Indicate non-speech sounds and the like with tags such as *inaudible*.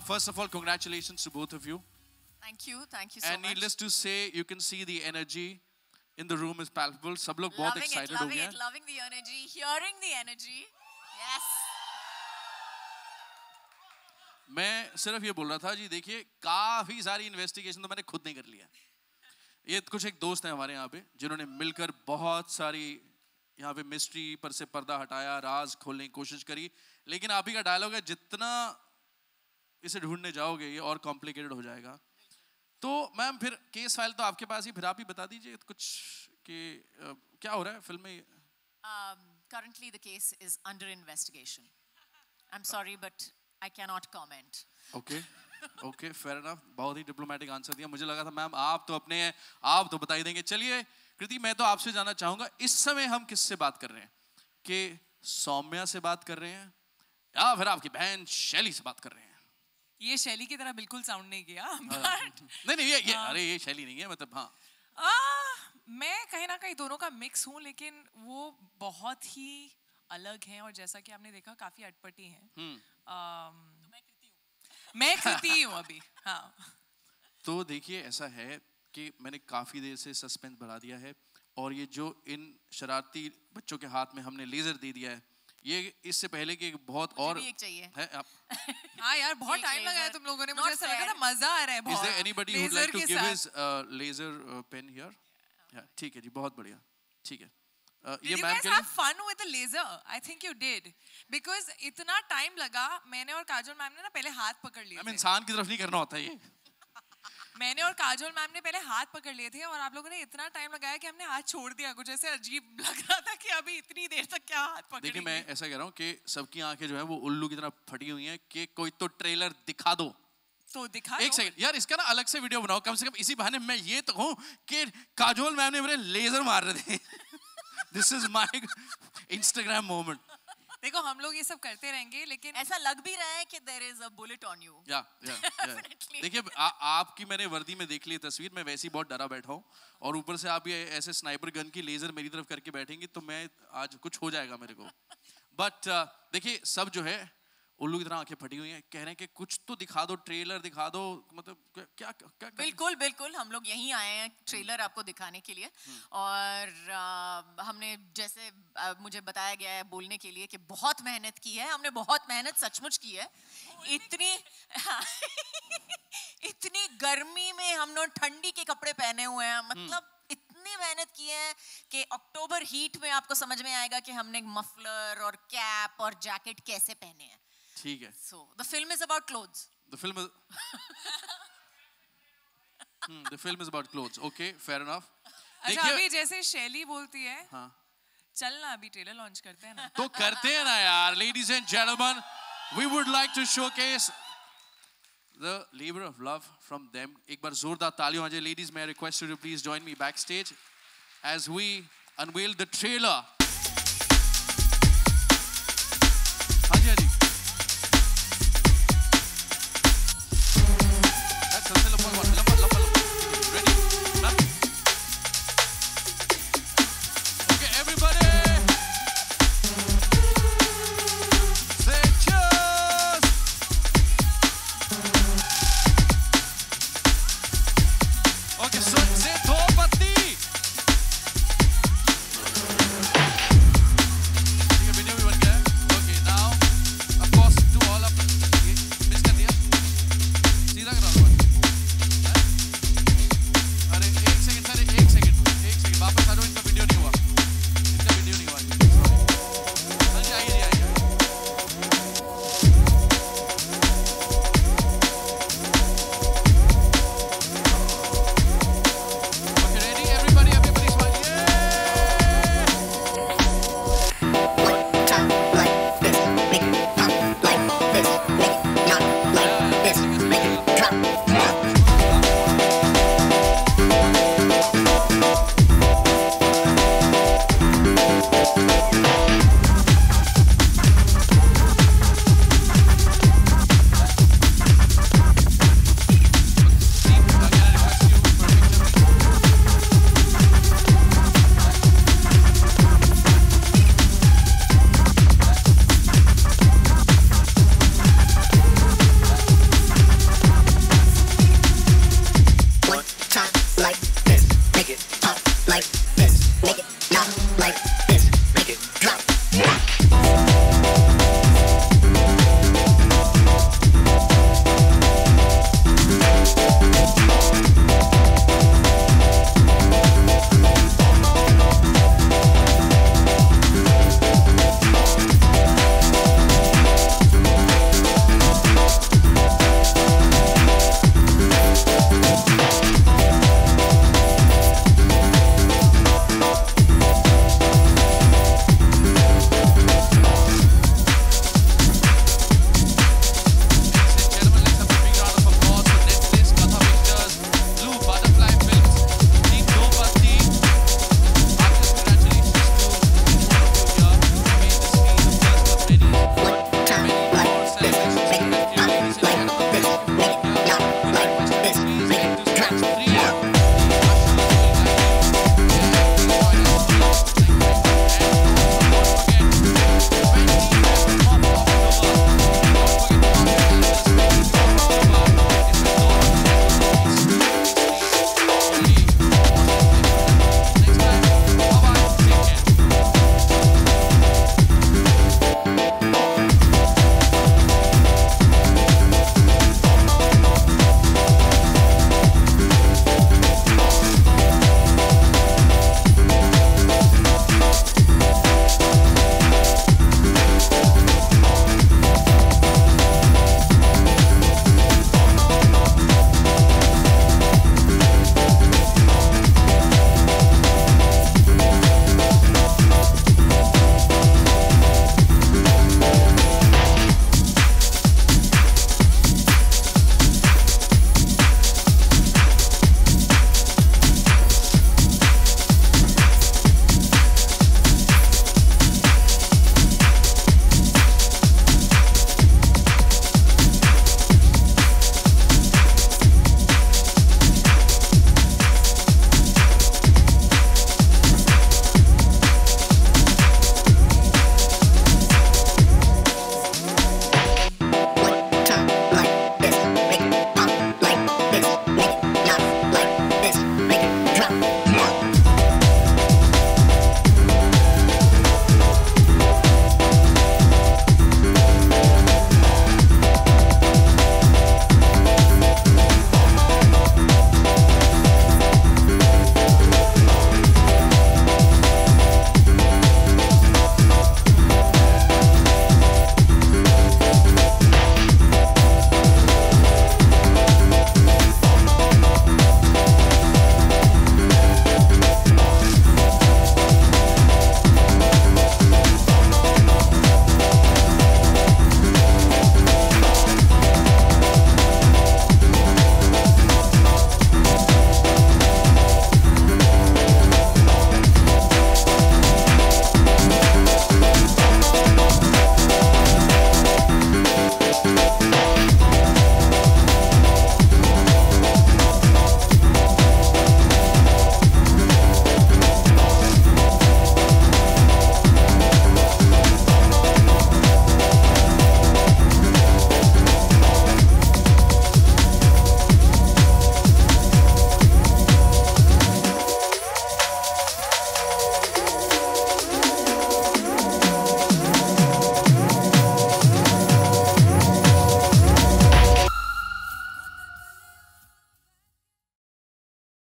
हैं आप first of all congratulations to both of you Thank you, thank you so and much. Needless to say you can see the energy in the room is palpable सब लोग बहुत loving it, excited हो loving गए it, loving the energy, hearing the energy. Yes. मैं सिर्फ़ ये बोल रहा था जी देखिए काफ़ी सारी इन्वेस्टिगेशन तो मैंने खुद नहीं कर लिया ये कुछ एक दोस्त हैं हमारे यहाँ पे जिन्होंने मिलकर बहुत सारी यहाँ पे मिस्ट्री पर से पर्दा हटाया राज खोलने की कोशिश करी लेकिन आप ही का डायलॉग है जितना इसे ढूँढने जाओगे ये और कॉम्प्लिकेटेड हो जाएगा। तो मैम फिर केस फ़ाइल तो आपके पास ही फिर आप ही बता दीजिए कुछ कि क्या हो रहा है फ़िल्म में Um, currently, the case is under investigation. I'm sorry, but I cannot comment. Okay okay fair enough बहुत ही डिप्लोमेटिक आंसर दिया। मुझे लगा था मैम आप तो अपने हैं आप तो बता ही देंगे। चलिए कृति मैं तो आपसे जानना चाहूँगा इस समय हम किससे बात कर रहे हैं? कि सौम्या से बात कर रहे हैं या फिर आपकी बहन शैली से बात कर रहे हैं? ये शैली की तरह बिल्कुल साउंड नहीं किया हाँ। *laughs* बट नहीं नहीं ये ये अरे ये शैली नहीं है मतलब हाँ मैं कहीं ना कहीं दोनों का मिक्स हूँ लेकिन वो बहुत ही अलग हैं और जैसा कि आपने देखा काफ़ी अटपटी हैं हम्म। अम, मैं कृति हूँ अभी *laughs* हाँ तो देखिए ऐसा है कि मैंने काफ़ी देर से सस्पेंस बढ़ा दिया है और ये जो इन शरारती बच्चों के हाथ में हमने लेज़र दे दिया है ये इससे पहले कि एक बहुत और एक चाहिए। है आप *laughs* हाँ यार बहुत टाइम लगाया. तुम लोगों ने मुझे ऐसा लगा था मज़ा आ रहा है बहुत there anybody who would Laser like to के give साथ। his uh, laser uh, pen here? Yeah, ठीक है जी बहुत बढ़िया ठीक है Uh, Did ये you मैम guys के have लिए fun with the laser? I think you did. Because इतना टाइम लगा मैंने और काजोल मैम ने ना पहले हाथ पकड़ लिए मैम इंसान की तरफ़ नहीं करना होता ये मैंने और काजोल मैम ने पहले हाथ पकड़ लिए थे और आप लोगों ने इतना टाइम लगाया कि हमने हाथ छोड़ दिया। कुछ ऐसे अजीब *laughs* लग रहा था कि अभी इतनी देर तक क्या हाथ देखिए मैं ऐसा कह रहा हूँ कि सबकी आँखें जो है वो उल्लू की तरह फटी हुई हैं कि कोई तो ट्रेलर दिखा दो। तो दिखा एक सेकंड यार इसका ना अलग से वीडियो बनाओ। कम से कम इसी बहाने मैं ये तो हूँ कि काजोल मैम ने मेरे लेजर मार रहे थे। This is my Instagram moment देखो हम लोग ये सब करते रहेंगे लेकिन ऐसा लग भी रहा है कि there is a bullet on you या या देखिए आपकी मैंने वर्दी में देख ली तस्वीर मैं वैसे ही बहुत डरा बैठा हूँ। और ऊपर से आप ये ऐसे स्नाइपर गन की लेजर मेरी तरफ़ करके बैठेंगे तो मैं आज कुछ हो जाएगा मेरे को। *laughs* बट uh, देखिए सब जो है उल्लू की तरह आँखें फटी हुई हैं कह रहे हैं कि कुछ तो दिखा दो ट्रेलर दिखा दो मतलब क्या क्या क्या, क्या बिल्कुल बिल्कुल हम लोग यहीं आए हैं ट्रेलर आपको दिखाने के लिए। और आ, हमने जैसे आ, मुझे बताया गया है बोलने के लिए कि बहुत मेहनत की है हमने बहुत मेहनत सचमुच की है। इतनी *laughs* इतनी गर्मी में हम लोग ठंडी के कपड़े पहने हुए हैं मतलब इतनी मेहनत की है कि अक्टूबर हीट में आपको समझ में आएगा कि हमने मफलर और कैप और जैकेट कैसे पहने हैं। ठीक है। So the film is about clothes the film is the film is about clothes okay fair enough अच्छा अभी जैसे शैली बोलती है हाँ। चल ना अभी ट्रेलर लॉन्च करते हैं ना। तो करते हैं ना यार ladies and gentleman we would like to showcase the labour of love from them एक बार जोरदार तालियों आ जाए लेडीज़ मैं request you please join me backstage as we unveil the trailer हाँ जी हाँ जी।